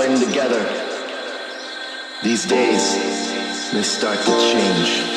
blend together. These days, may start to change.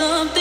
Something,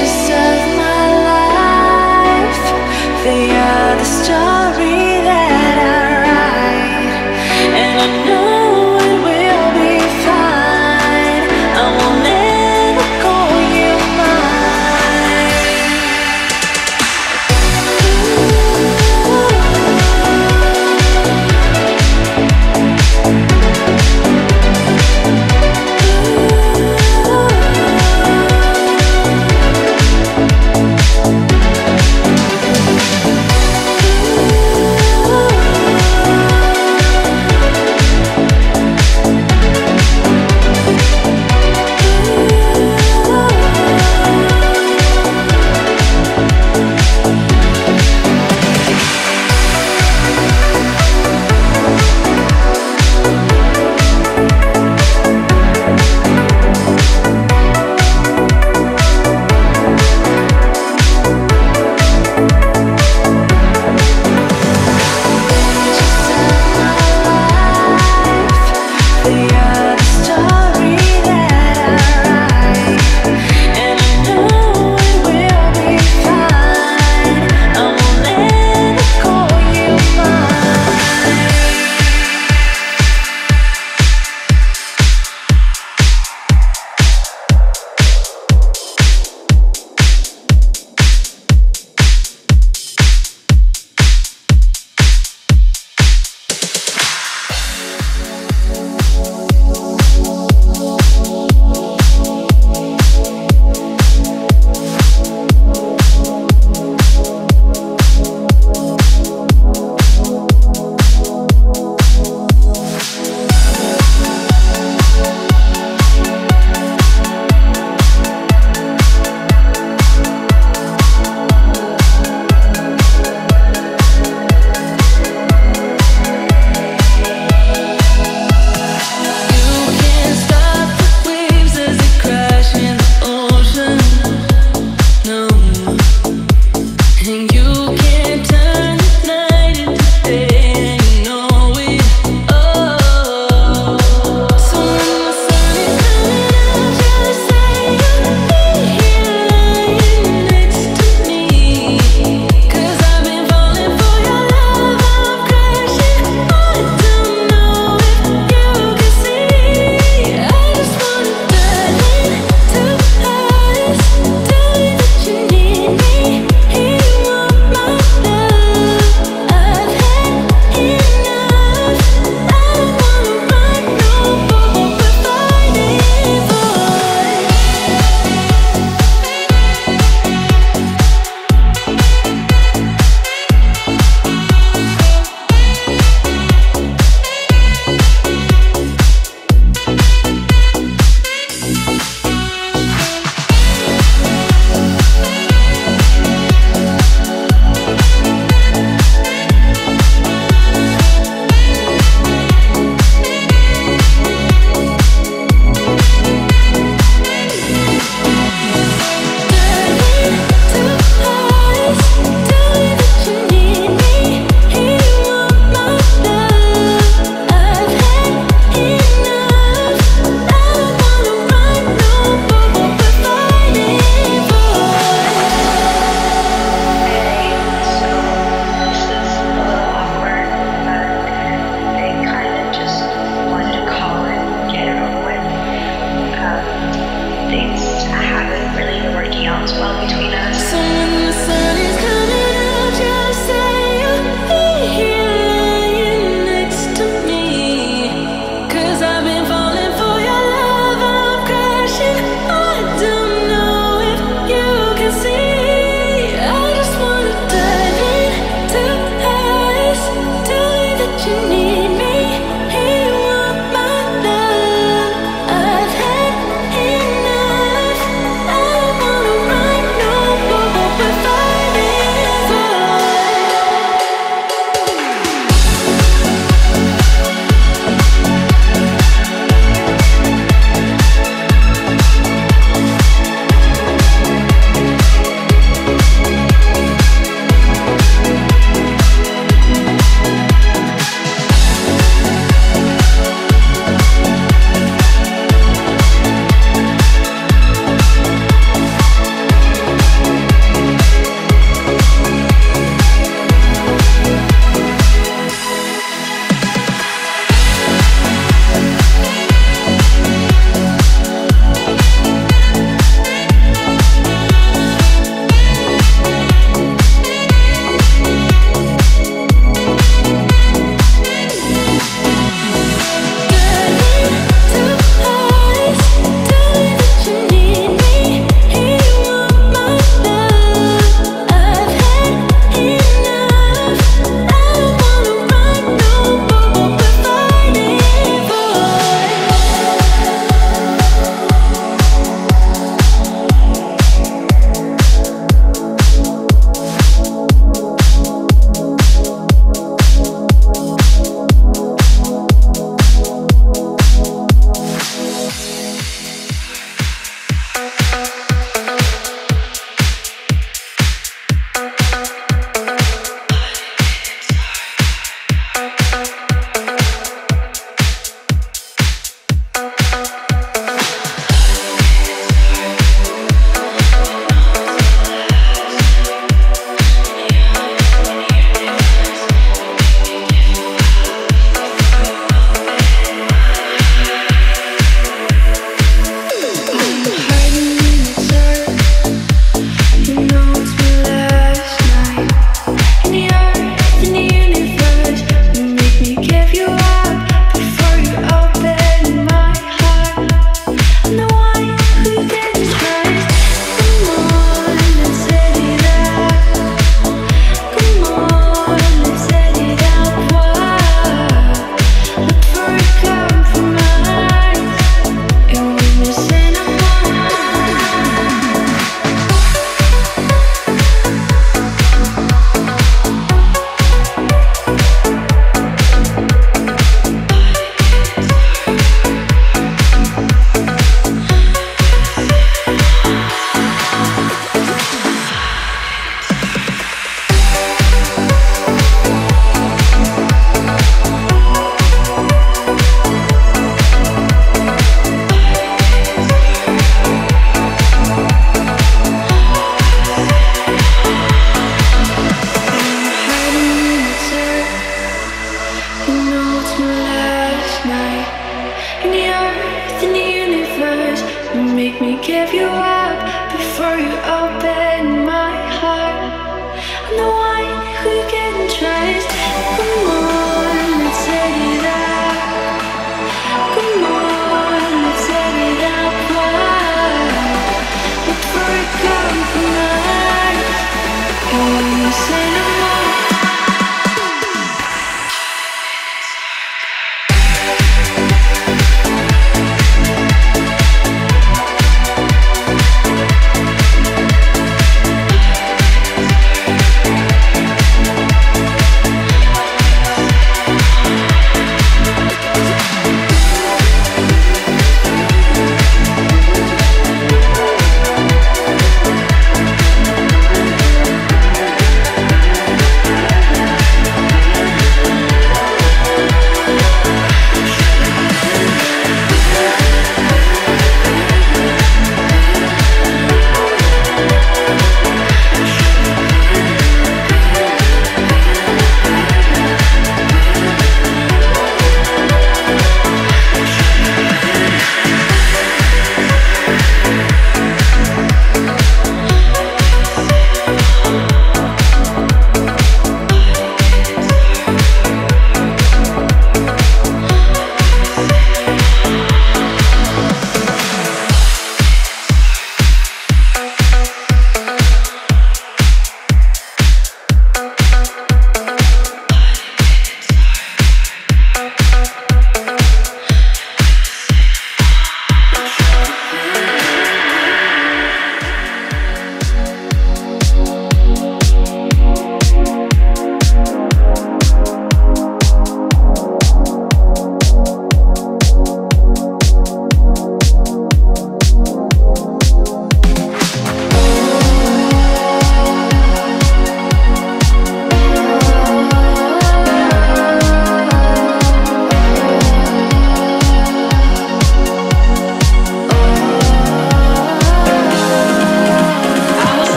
yourself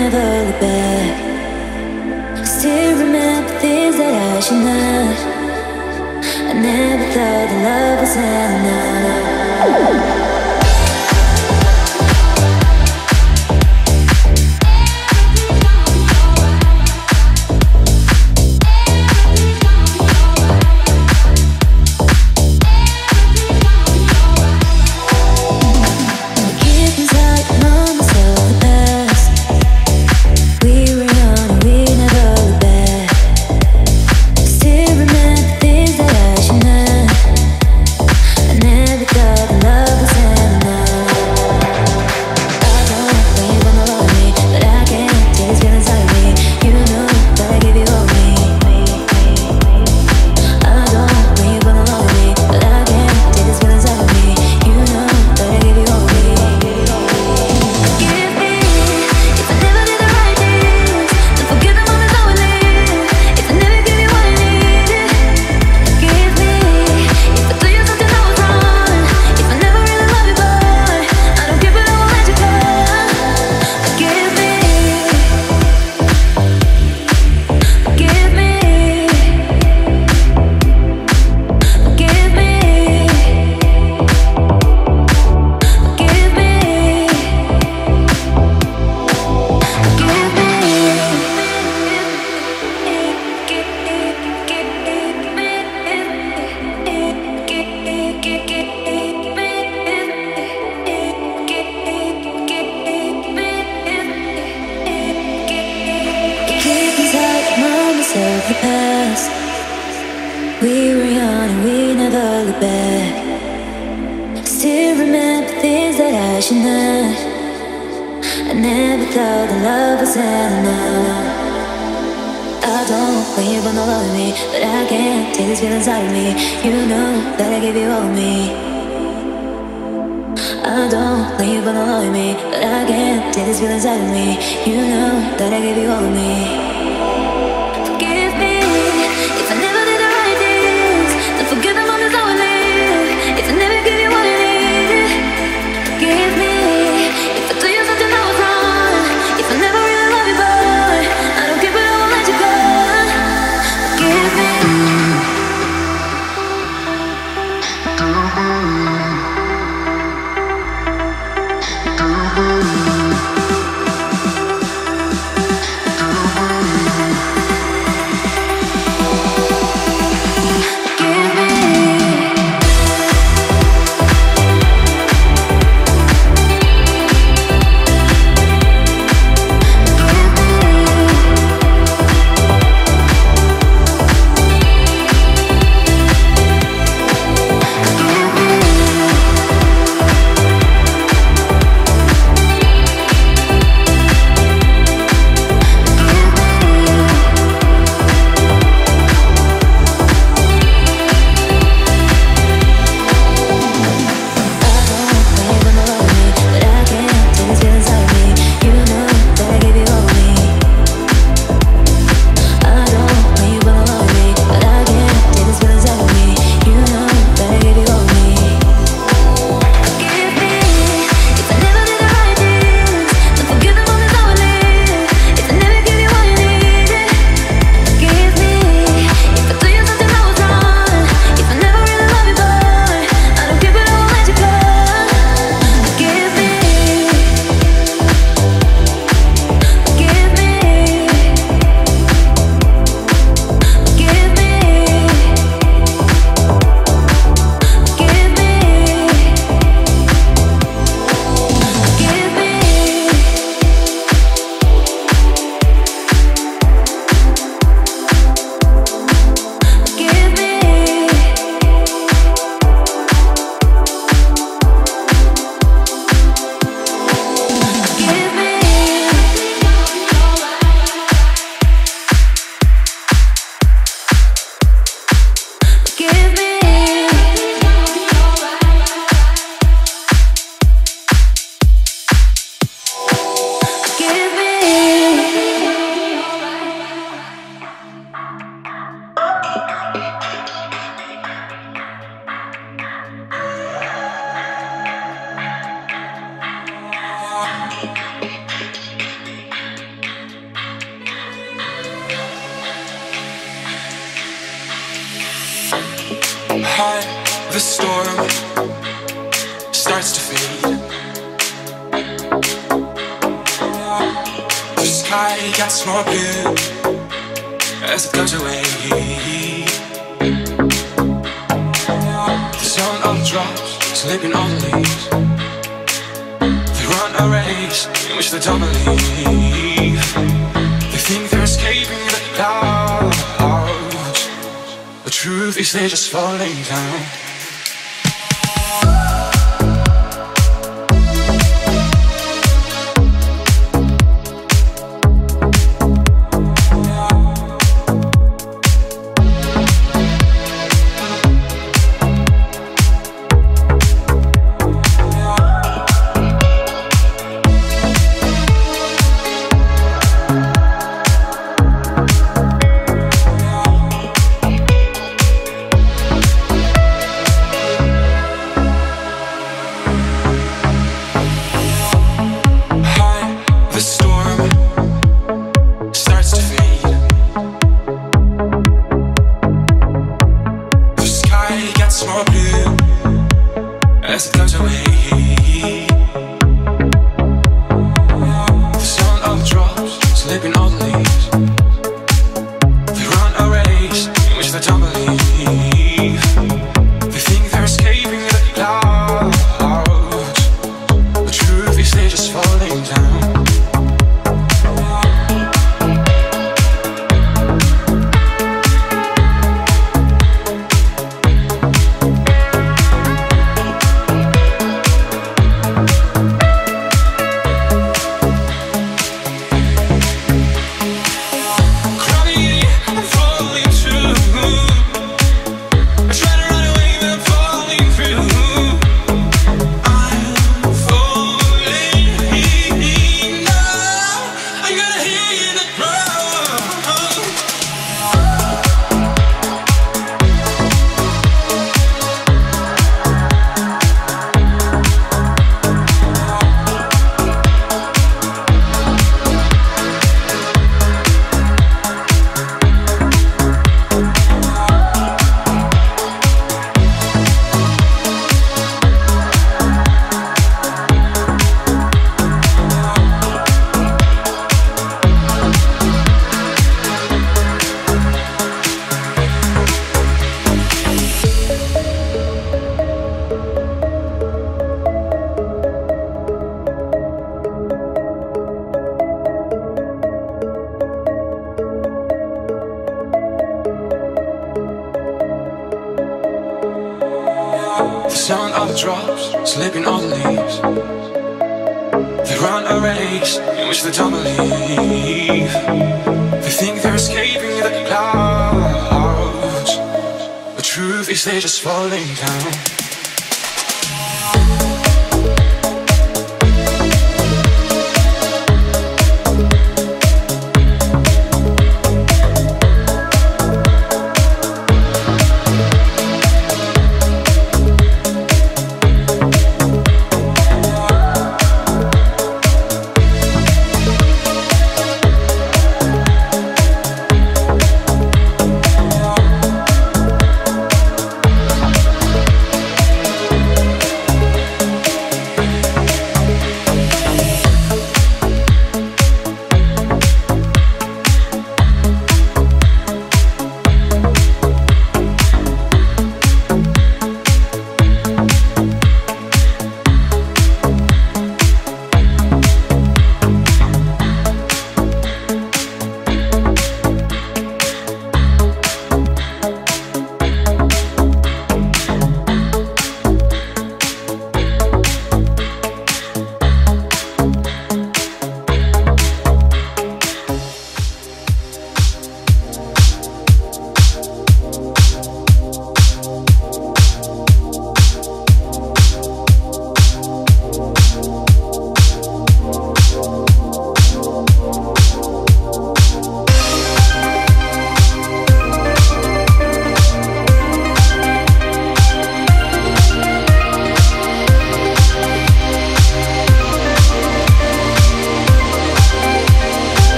never look back. I still remember things that I should not. I never thought that love was enough.